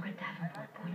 Margaret Davenport pointed